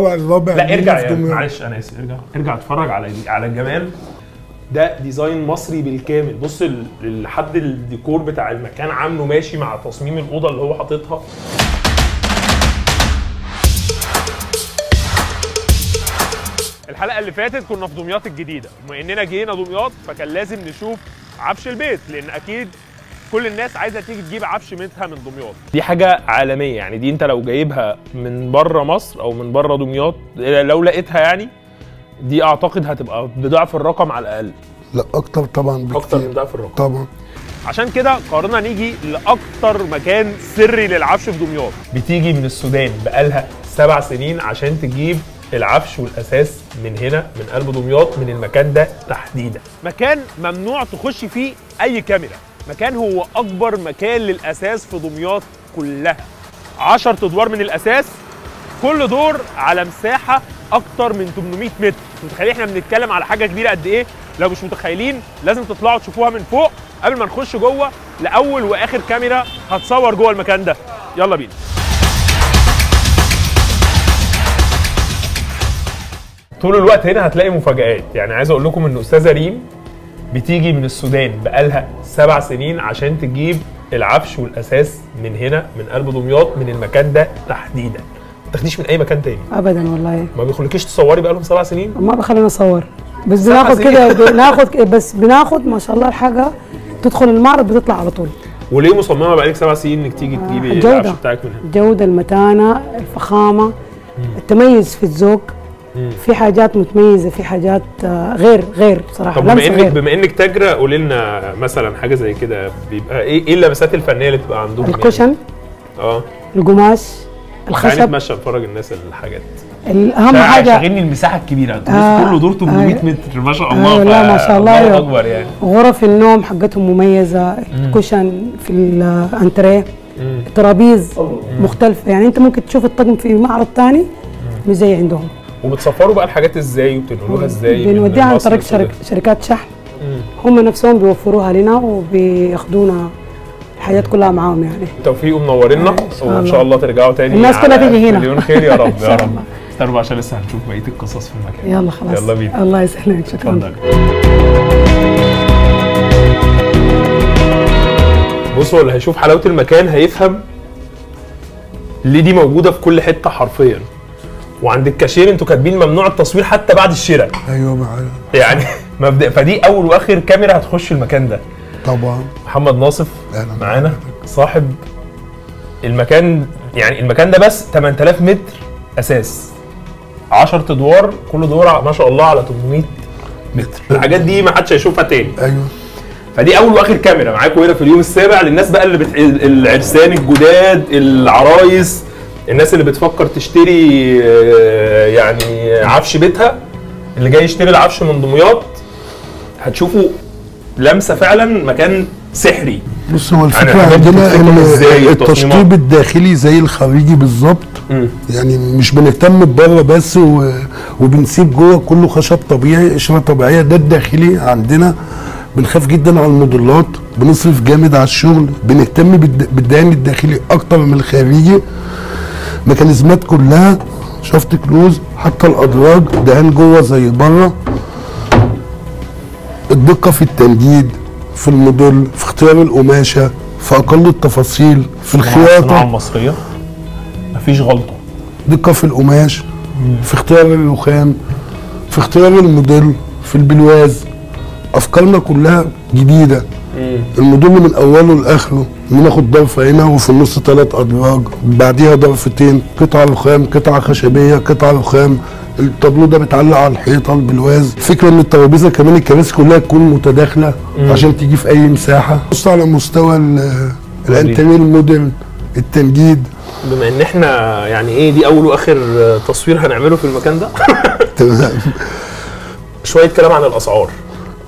الرابع لا ارجع يا. معلش أنا آسف ارجع. ارجع اتفرج على على الجمال ده design مصري بالكامل. بص لحد الديكور بتاع المكان عامله ماشي مع تصميم الأوضة اللي هو حاططها. الحلقة اللي فاتت كنا في دمياط الجديدة. بما إننا جينا دمياط فكان لازم نشوف عفش البيت لأن أكيد كل الناس عايزة تيجي تجيب عفش بيتها من دمياط. دي حاجة عالمية يعني دي انت لو جايبها من بره مصر أو من بره دمياط لو لقيتها يعني دي أعتقد هتبقى بضعف الرقم على الأقل. لا أكتر طبعا بكتير. أكتر من ضعف الرقم. طبعا. عشان كده قررنا نيجي لأكتر مكان سري للعفش في دمياط. بتيجي من السودان بقالها سبع سنين عشان تجيب العفش والأساس من هنا من قلب دمياط من المكان ده تحديدا. مكان ممنوع تخش فيه أي كاميرا. مكان هو أكبر مكان للأساس في دمياط كلها. 10 أدوار من الأساس كل دور على مساحة أكتر من 800 متر. متخيلين إحنا بنتكلم على حاجة كبيرة قد إيه؟ لو مش متخيلين لازم تطلعوا تشوفوها من فوق قبل ما نخش جوه لأول وآخر كاميرا هتصور جوه المكان ده. يلا بينا. طول الوقت هنا هتلاقي مفاجآت. يعني عايز أقول لكم إن أستاذة ريم بتيجي من السودان بقالها سبع سنين عشان تجيب العفش والأساس من هنا من قلب دمياط من المكان ده تحديدا. ما تاخديش من أي مكان تاني. ابدا والله. ما بيخليكيش تصوري بقالهم سبع سنين؟ ما بخلينا أصور. بس بناخد. كده بناخد بس بناخد ما شاء الله الحاجة تدخل المعرض بتطلع على طول. وليه مصممة بقالك سبع سنين إنك تيجي تجيبي. العفش بتاعك من هنا؟ الجوده المتانة الفخامة التميز في الذوق. في حاجات متميزة في حاجات آه، غير غير صراحة طب بما إنك بما إنك تاجرة قولي لنا مثلا حاجة زي كده بيبقى إيه إيه اللمسات الفنية اللي بتبقى عندهم؟ يعني؟ ال cushion آه. القماش تعالي الخشب. نتمشى نفرج الناس الحاجات. الاهم حاجة شاغلني المساحة الكبيرة. آه، كله دور 800 آه. متر ما شاء آه، الله لا، ف- ما شاء الله، الله أيوه. أكبر يعني. غرف النوم حقتهم مميزة ال cushion في الانتريه. ترابيز مختلفة. يعني أنت ممكن تشوف الطقم في معرض تاني مش زي عندهم. وبتصفروا بقى الحاجات إزاي وبتنقلوها إزاي؟ بنوديها عن طريق؟ شرك شركات شحن. هم نفسهم بيوفروها لنا وبياخدونا الحاجات كلها معاهم يعني. توفيق ومنورينا. وإن. شاء الله. ترجعوا تاني. الناس كلها تيجي هنا. مليون خير يا رب يا رب. استنوا عشان لسه هنشوف بقية القصص في المكان. يلا خلاص. يلا بينا. الله يسلمك. شكرا. اتفضل. بصوا اللي هيشوف حلاوة المكان هيفهم ليه دي موجودة في كل حتة حرفيا. وعند الكاشير أنتوا كاتبين ممنوع التصوير حتى بعد الشراء. أيوه معايا يعني مبدأ فدي أول وأخر كاميرا هتخش المكان ده. طبعا. محمد ناصف معانا؟ صاحب المكان يعني المكان ده بس 8000 متر أساس. 10 أدوار كل دور ما شاء الله على 800 متر. الحاجات دي ما حدش هيشوفها تاني. أيوه. فدي أول وأخر كاميرا معاكم هنا في اليوم السابع. للناس بقى اللي بت... العرسان الجداد العرايس الناس اللي بتفكر تشتري آه، يعني عفش بيتها اللي جاي يشتري العفش من دمياط هتشوفوا لمسة فعلا مكان سحري. بص هو الفكرة الحاجات عندنا ان التشطيب؟ الداخلي زي الخارجي بالظبط. يعني مش بنهتم بره بس و... وبنسيب جوه كله خشب طبيعي قشره طبيعية. ده الداخلي عندنا. بنخاف جدا على الموديلات. بنصرف جامد على الشغل. بنهتم بالد... بالدهان الداخلي أكتر من الخارجي. ميكانيزمات كلها. soft close؟ حتى الأدراج دهان جوه زي بره. الدقة في التنجيد في الموديل في اختيار القماشة في أقل التفاصيل في الصناعه الخياطة. المصرية؟ مفيش غلطة. دقة في القماش في اختيار الرخام في اختيار الموديل في البلواز. أفكارنا كلها جديدة. الموديل من أوله لآخره بناخد ضرفه هنا وفي النص ثلاث أدراج بعديها ضرفتين قطعه رخام قطعه خشبية قطعه رخام التابلو ده بيتعلق على الحيطة البلواز فكرة إن الترابيزة كمان الكراسي كلها تكون متداخلة عشان تيجي في أي مساحة. بص على مستوى ال- الانتريه الموديل التنجيد. بما إن إحنا يعني إيه دي أول وآخر تصوير هنعمله في المكان ده. تمام. شوية كلام عن الأسعار.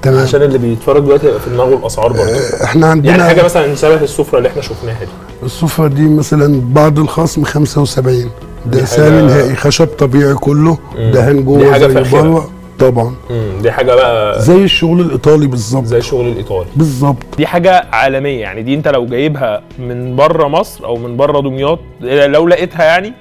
تمام. عشان اللي بيتفرج دلوقتي هيبقى في دماغه الأسعار برضه. إحنا عندنا يعني حاجة مثلا شبه السفرة اللي إحنا شفناها دي. السفرة دي مثلا بعد الخصم 75 ده سعر نهائي خشب طبيعي كله. دهان دي جوه زي. بره. طبعا. امم دي حاجة بقى زي الشغل الإيطالي بالظبط. زي الشغل الإيطالي. بالظبط. دي حاجة عالمية. يعني دي أنت لو جايبها من بره مصر أو من بره دمياط لو لقيتها يعني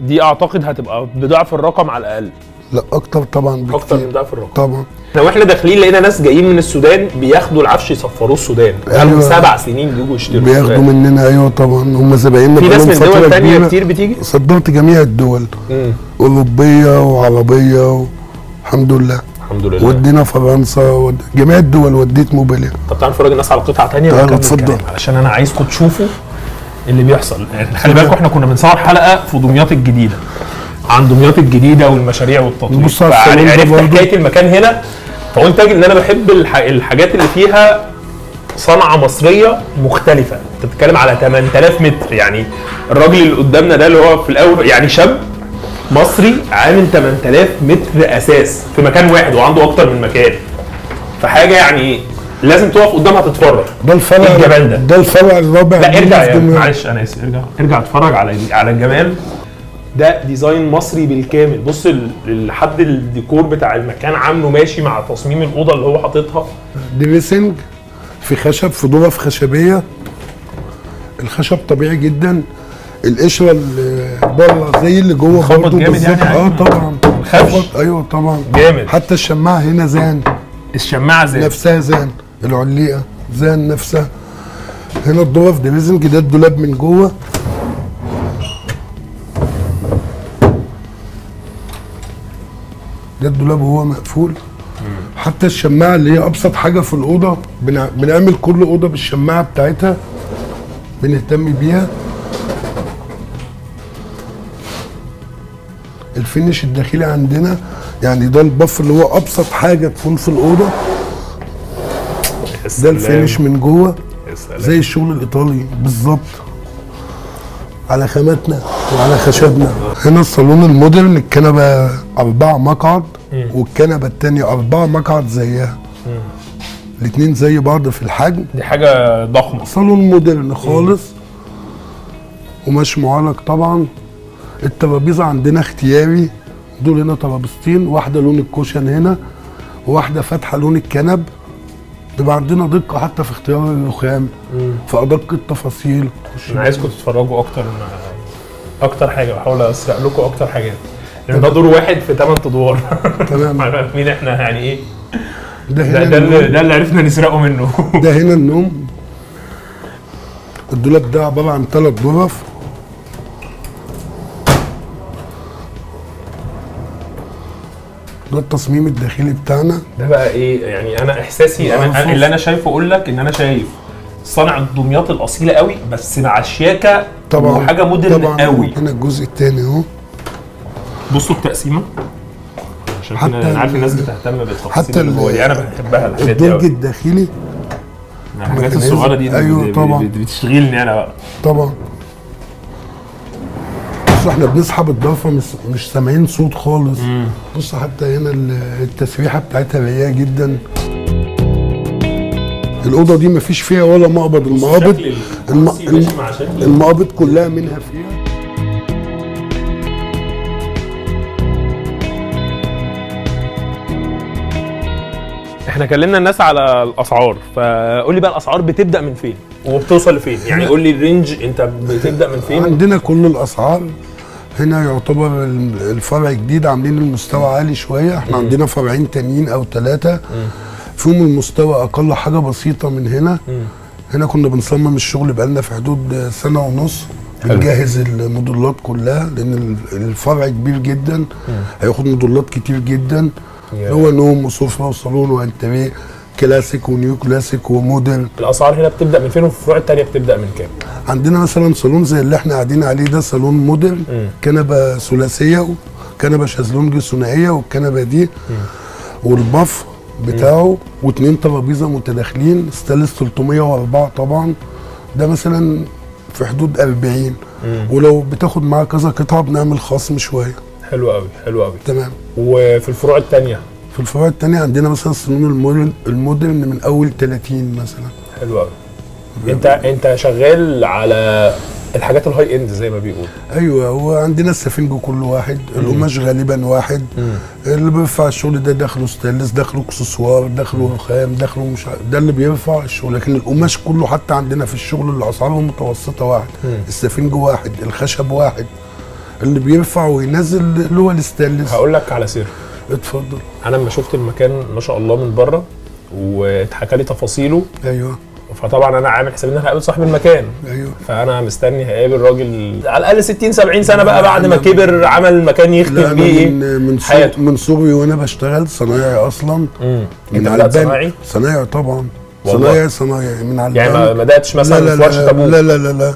دي أعتقد هتبقى بضعف الرقم على الأقل. لا أكتر طبعا أكتر من بكتير ضعف الرقم. طبعا. لو إحنا داخلين لقينا ناس جايين من السودان بياخدوا العفش يصفروه السودان. بقالهم أيوة. سبع سنين بيجوا يشتروا بياخدوا السودان. مننا أيوه طبعا. هم زبايننا في ناس من دول كبيرة. كتير بتيجي؟ صدرت جميع الدول. مم. أوروبية وعربية الحمد لله. الحمد لله. ودينا فرنسا ود... جميع الدول وديت موبيليا طب تعالوا نفرج الناس على قطعه تانية تعالوا اتفضل. علشان أنا عايزكم تشوفوا اللي بيحصل. يعني خلي بالكم إحنا كنا بنصور حلقة في دمياط الجديدة. عن دمياط الجديدة والمشاريع والتطوير. فعرفت برضه. حكاية المكان هنا. فقلت أجي إن أنا بحب الح... الحاجات اللي فيها صنعة مصرية مختلفة. أنت بتتكلم على 8000 متر. يعني الراجل اللي قدامنا ده اللي هو في الأول يعني شاب مصري عامل 8000 متر أثاث في مكان واحد وعنده أكتر من مكان. فحاجة يعني لازم تقف قدامها تتفرج. ده الفرع الجمال ده؟ ده الفرع الرابع لا ارجع. معلش أنا آسف ارجع ارجع اتفرج على على الجمال. ده design مصري بالكامل. بص لحد الديكور بتاع المكان عامله ماشي مع تصميم الأوضة اللي هو حاططها. dressing في خشب في ضرف خشبية. الخشب طبيعي جدا. القشرة اللي بره زي اللي جوه برضه جامد بالظبط. يعني؟ آه طبعا؟ مخبط، أيوه طبعا. جامد. حتى الشماعة هنا زان. الشماعة زي نفسها زان. العليقة زان نفسها. هنا الضرف dressing ده الدولاب من جوه. ده الدولاب وهو مقفول. حتى الشماعة اللي هي أبسط حاجة في الأوضة بنع- بنعمل كل أوضة بالشماعة بتاعتها بنهتم بيها. ال finish الداخلي عندنا يعني ده البف اللي هو أبسط حاجة تكون في الأوضة. ده ال finish من جوه زي الشغل الإيطالي. بالظبط. على خاماتنا. وعلى خشبنا. هنا الصالون ال modern الكنبة أربع مقعد والكنبة التانية أربع مقعد زيها. الاتنين زي بعض في الحجم. دي حاجة ضخمة. صالون modern خالص. قماش معالج طبعا. الترابيزة عندنا اختياري. دول هنا ترابيزتين واحدة لون ال cushion هنا وواحدة فاتحة لون الكنب. بيبقى عندنا دقة حتى في اختيار الرخام. في أدق التفاصيل. أنا عايزكم تتفرجوا أكتر. أكتر حاجة بحاول أسرق لكم أكتر حاجات. لأن ده دور واحد في ثمان أدوار. تمام. عارفين إحنا يعني إيه؟ ده ده هنا ده النوم. ده اللي عرفنا نسرقه منه. ده هنا النوم. الدولاب ده عبارة عن ثلاث غرف ده التصميم الداخلي بتاعنا. ده بقى إيه؟ يعني أنا إحساسي أنا اللي أنا شايفه أقول لك إن أنا شايف. صنع الدمياط الأصيلة قوي بس مع شياكة طبعا وحاجة مودرن طبعا قوي. هنا الجزء الثاني أهو. بصوا التقسيمة. عشان حتى أنا عارف ال- الناس بتهتم بالتفاصيل حتى اللي جوه دي. أنا بحبها الحاجات دي الدرج الداخلي. الحاجات. الصغيرة دي أيوة بت- طبعا. بت- بتشغلني أنا بقى. طبعا. بص إحنا بنسحب الضرفه مش, مش سامعين صوت خالص. بص حتى هنا ال- التسريحة بتاعتها رايقة جدا. الأوضة دي مفيش فيها ولا مقبض. المقابض الم... المقابض كلها منها فيها. إحنا كلمنا الناس على الأسعار فقول لي بقى الأسعار بتبدأ من فين؟ وبتوصل لفين؟ يعني قول لي الرينج انت بتبدأ من فين؟ عندنا كل الأسعار. هنا يعتبر ال- الفرع جديد عاملين المستوى عالي شوية. إحنا عندنا فرعين تانيين أو ثلاثة فيهم المستوى أقل حاجة بسيطة من هنا هنا كنا بنصمم الشغل بقالنا في حدود سنة ونص بنجهز الموديلات كلها لأن ال- الفرع كبير جدا هياخد موديلات كتير جدا. اللي هو نوم وسفره وصالون وانتريه كلاسيك ونيو كلاسيك ومودرن. الأسعار هنا بتبدأ من فين وفي الفروع الثانية بتبدأ من كام؟ عندنا مثلا صالون زي اللي إحنا قاعدين عليه ده صالون موديل كنبة ثلاثية وكنبه شازلونج ثنائية والكنبة دي. والباف بتاعه. واثنين ترابيزة متداخلين ستانلس 304 طبعا. ده مثلا في حدود 40 ولو بتاخد معاه كذا قطعة بنعمل خصم شوية. حلو قوي حلو قوي تمام. وفي الفروع الثانية في الفروع التانية عندنا مثلا صالون الموديل المودرن من أول 30 مثلا. حلو قوي أنت أنت شغال على الحاجات ال high end زي ما بيقولوا. أيوه هو عندنا السفنج كله واحد القماش غالبا واحد. اللي بيرفع الشغل ده داخله ستانلس داخله إكسسوار داخله رخام داخله مش ده اللي بيرفع الشغل. لكن القماش كله حتى عندنا في الشغل اللي أسعاره متوسطة واحد. السفنج واحد الخشب واحد. اللي بيرفع وينزل اللي هو الستانلس هقول لك على سر. اتفضل. أنا لما شفت المكان ما شاء الله من بره واتحكى لي تفاصيله أيوه. فطبعا أنا عامل حساب إن أنا هقابل صاحب المكان. أيوه. فأنا مستني هقابل راجل على الأقل 60 70 سنة بقى بعد ما كبر عمل مكان يختم بيه إيه من من حياته. من صغري وأنا بشتغل صنايعي أصلا. امم من على صناعي صنايعي؟ طبعا. صنايعي صنايعي. من على يعني ما بدأتش مثلا لا في ورشة أبوك؟ لا لا لا. لا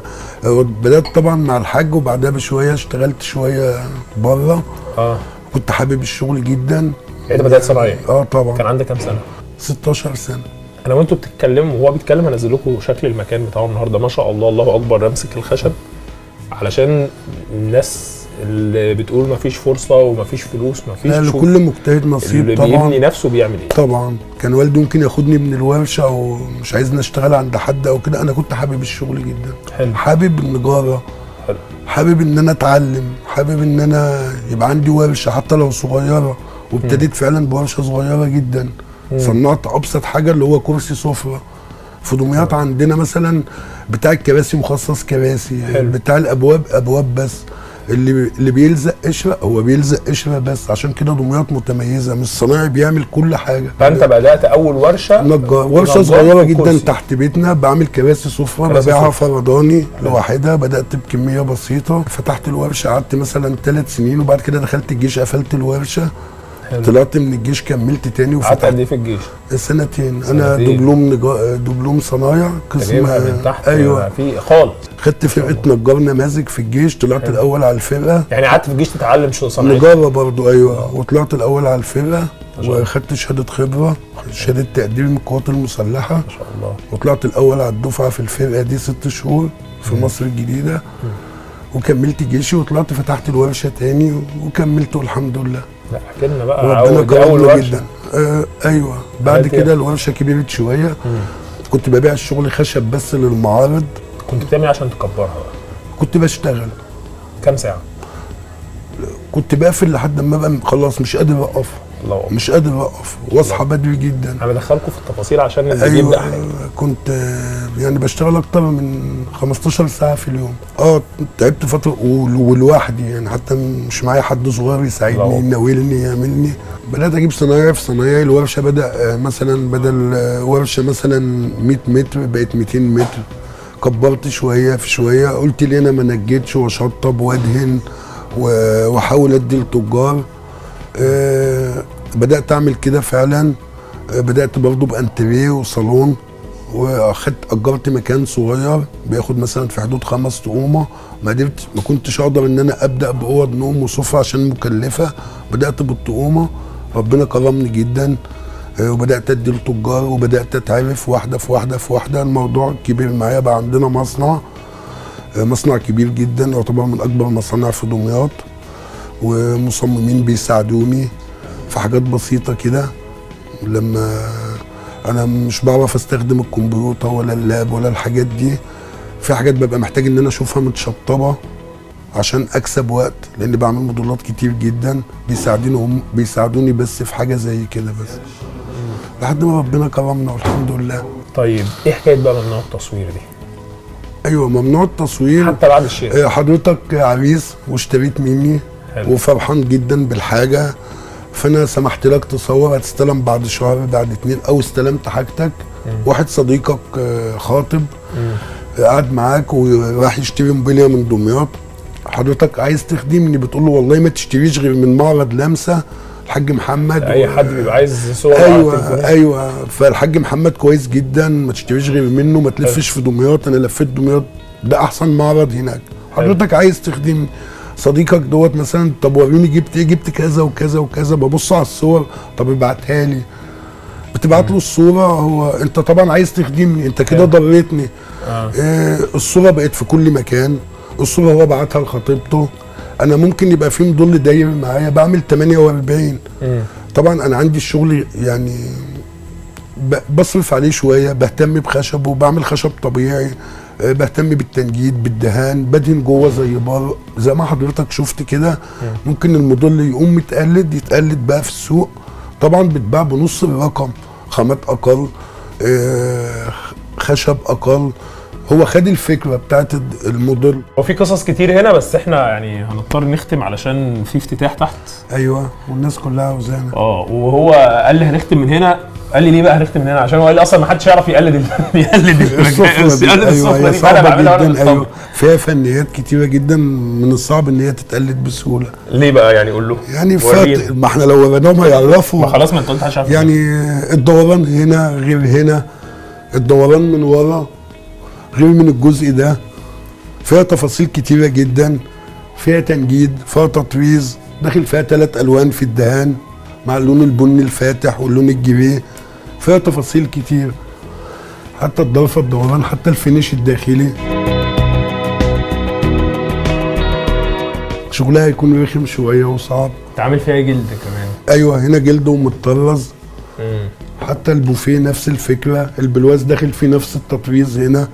بدأت طبعا مع الحاج وبعدها بشوية اشتغلت شوية بره. آه. كنت حابب الشغل جدا. أنت بدأت صنايعي؟ آه طبعا. كان عندك كام سنة؟ 16 سنة. أنا وانتوا بتتكلموا وهو بيتكلم انزل لكم شكل المكان بتاعه النهارده. ما شاء الله الله اكبر امسك الخشب. علشان الناس اللي بتقول مفيش فرصة ومفيش فلوس مفيش لا شوف لكل مجتهد نصيب اللي طبعا. بيبني نفسه بيعمل إيه؟ طبعا. كان والدي ممكن ياخدني من الورشة أو مش عايزني أشتغل عند حد أو كده. أنا كنت حابب الشغل جدا. حلو. حابب النجارة. حلو. حابب إن أنا أتعلم. حابب إن أنا يبقى عندي ورشة حتى لو صغيرة. وابتديت فعلا بورشة صغيرة جدا. صنعت أبسط حاجة اللي هو كرسي سفره في دمياط عندنا مثلا بتاع الكراسي مخصص كراسي حلو. بتاع الأبواب أبواب بس. اللي اللي بيلزق قشرة هو بيلزق قشرة بس. عشان كده دمياط متميزة مش صنايعي بيعمل كل حاجة. فأنت بدأت أول ورشة نجار. ورشة صغيرة جدا الكرسي. تحت بيتنا. بعمل كراسي سفره ببيعها. فرداني لوحدها. بدأت بكمية بسيطة. فتحت الورشة قعدت مثلا ثلاث سنين. وبعد كده دخلت الجيش قفلت الورشة. حلو. طلعت من الجيش كملت تاني قعدت وفتحت قد إيه في الجيش؟ سنتين. أنا. دبلوم نجا... دبلوم صنايع قسم من تحت. أيوه. في خالص. خدت فرقة نجار نماذج في الجيش طلعت الأول على الفرقة. يعني قعدت في الجيش تتعلم شو صناعي نجارة برضو أيوه. وطلعت الأول على الفرقة وخدت شهادة خبرة شهادة تقدير من القوات المسلحة. ما شاء الله. وطلعت الأول على الدفعة في الفرقة دي ست شهور في مصر الجديدة. وكملت جيشي وطلعت فتحت الورشة تاني وكملت والحمد لله. لا احكي لنا بقى ربنا ورشة. جدا. آه أيوه. بعد؟ كده الورشة كبرت شوية. كنت ببيع الشغل خشب بس للمعارض. كنت بتعمل إيه عشان تكبرها بقى؟ كنت بشتغل. كام ساعة؟ كنت بقفل لحد ما ابقى خلاص مش قادر اقف الله أكبر. مش قادر اقف واصحى بدري جدا. أنا بدخلكم في التفاصيل عشان حاجة أيوه كنت يعني بشتغل أكتر من 15 ساعة في اليوم. آه تعبت فترة ول- ولوحدي يعني حتى مش معايا حد صغير يساعدني. يناولني يعملني. بدأت أجيب صنايعي في صنايعي الورشة بدأ آه، مثلا بدل آه، ورشة مثلا 100 متر بقت 200 متر. كبرت شوية في شوية قلت ليه أنا ما نجيتش وأشطب وأدهن وأحاول أدي التجار آه، بدأت أعمل كده فعلا. بدأت برضه بانتريه وصالون وأخدت أجرت مكان صغير بياخد مثلا في حدود خمس طقومه ما قدرت ما كنتش أقدر إن أنا أبدأ بأوض نوم وسفره عشان مكلفة. بدأت بالطقومه ربنا كرمني جدا. آه، وبدأت أدي للتجار وبدأت أتعرف واحدة في واحدة في واحدة. الموضوع كبير معايا بقى عندنا مصنع. آه، مصنع كبير جدا يعتبر من أكبر المصانع في دمياط. ومصممين بيساعدوني. في حاجات بسيطة كده لما أنا مش بعرف أستخدم الكمبيوتر ولا اللاب ولا الحاجات دي في حاجات ببقى محتاج إن أنا أشوفها متشطبة عشان أكسب وقت لأن بعمل موديلات كتير جدا بيساعدوني هم بيساعدوني بس في حاجة زي كده بس. لحد ما ربنا كرمنا والحمد لله. طيب إيه حكاية بقى ممنوع التصوير دي؟ أيوه ممنوع التصوير. حتى بعد الشراء آه، حضرتك عريس واشتريت مني حلو. وفرحان جدا بالحاجة. فانا سمحت لك تصور هتستلم بعد شهر بعد اتنين أو استلمت حاجتك. واحد صديقك آه، خاطب آه، قعد معاك وراح يشتري موبيليا من دمياط. حضرتك عايز تخدمني؟ بتقول له والله ما تشتريش غير من معرض لمسة الحاج محمد أي و- حد بيبقى عايز صور أيوه. أيوه. فالحاج محمد كويس جدا ما تشتريش غير منه ما تلفش في دمياط. أنا لفيت دمياط ده أحسن معرض هناك. حضرتك عايز تخدم صديقك دوت مثلا طب وريني جبت إيه جبت كذا وكذا وكذا ببص على الصور طب ابعتها لي بتبعت له الصورة هو أنت طبعا عايز تخدمني أنت كده حلو. ضريتني آه. آه الصورة بقت في كل مكان الصورة هو بعتها لخطيبته أنا ممكن يبقى في مضل داير معايا بعمل 48 مم. طبعا أنا عندي الشغل يعني بصرف عليه شوية بهتم بخشب وبعمل خشب طبيعي بهتم بالتنجيد بالدهان. بدهن جوه زي بره زي ما حضرتك شفت كده. ممكن الموديل يقوم متقلد يتقلد بقى في السوق. طبعا بتباع بنص الرقم. خامات أقل آه، خشب أقل. هو خد الفكرة بتاعت الموديل. هو في قصص كتير هنا بس إحنا يعني هنضطر نختم علشان في افتتاح تحت. أيوه والناس كلها عاوزانا. آه وهو قال لي هنختم من هنا. قال لي ليه بقى هنختم من هنا؟ عشان هو قال لي أصلا ما حدش يعرف يقلد يقلد السفرة دي. يقلد أيوه صعبة جدا. أيوه. فيها فنيات كتيرة جدا من الصعب إن هي تتقلد بسهولة. ليه بقى يعني؟ قول له. يعني. فات ما إحنا لو وريناهم ما هيعرفوا خلاص ما أنت قلت عارف يعني الدوران هنا غير هنا. الدوران من ورا غير من الجزء ده. فيها تفاصيل كتيرة جدا. فيها تنجيد فيها تطريز. داخل فيها ثلاث ألوان في الدهان. مع اللون البني الفاتح واللون الجريه فيها تفاصيل كتير حتى الضرفة الدوران حتى الفينيش الداخلي. شغلها هيكون رخم شوية وصعب. انت عامل فيها جلد كمان. أيوه هنا جلده متطرز حتى البوفيه نفس الفكرة البلواز داخل فيه نفس التطريز هنا.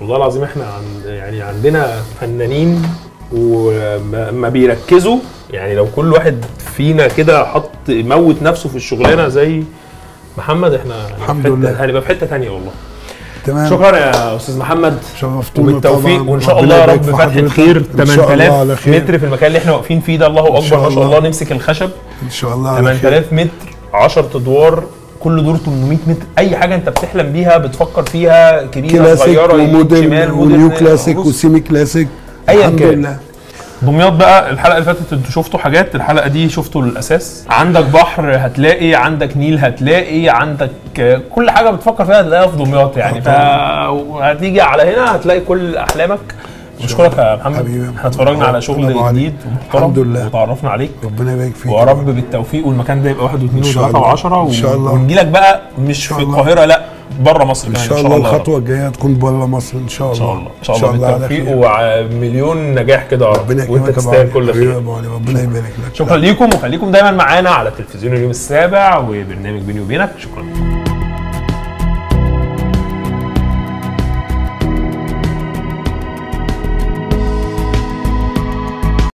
والله العظيم إحنا عن يعني عندنا فنانين وما ما بيركزوا يعني لو كل واحد فينا كده حط موت نفسه في الشغلانة زي محمد إحنا الحمد لله. هنبقى في حتة ثانية والله تمام شكرا يا أستاذ محمد شرفتونا وبالتوفيق. وإن شاء الله يا رب فتحه. خير إن شاء الله 8000 على خير. متر في المكان اللي إحنا واقفين فيه ده الله أكبر ما شاء الله. نمسك الخشب إن شاء الله على خير 8000 متر 10 أدوار كل دور 800 متر أي حاجة أنت بتحلم بيها بتفكر فيها كبيرة صغيرة وموديل ونيو كلاسيك وسيمي كلاسيك الحمد كان. دمياط بقى الحلقة اللي فاتت أنتوا شفتوا حاجات الحلقة دي شفتوا الأثاث عندك بحر هتلاقي عندك نيل هتلاقي عندك كل حاجة بتفكر فيها هتلاقيها في دمياط يعني فهتيجي على هنا هتلاقي كل أحلامك بشكرك يا محمد حبيبي. إحنا اتفرجنا على شغل. جديد ومحترم الحمد لله. وتعرفنا عليك ربنا يبارك فيك ويا رب بالتوفيق والمكان ده يبقى واحد واثنين وثلاثة الله. وعشرة إن شاء الله. ونجي لك بقى مش في. القاهرة لأ بره مصر إن شاء الله رب. الخطوة الجاية تكون بره مصر إن شاء إن الله. شاء الله. إن شاء الله. بالتوفيق. ومليون نجاح كده ربنا وأنت يكرمك تستاهل كل خير. ربنا يبارك لك. شكرا ليكم وخليكم دايما معانا على تلفزيون اليوم السابع وبرنامج بيني وبينك. شكرا. لكم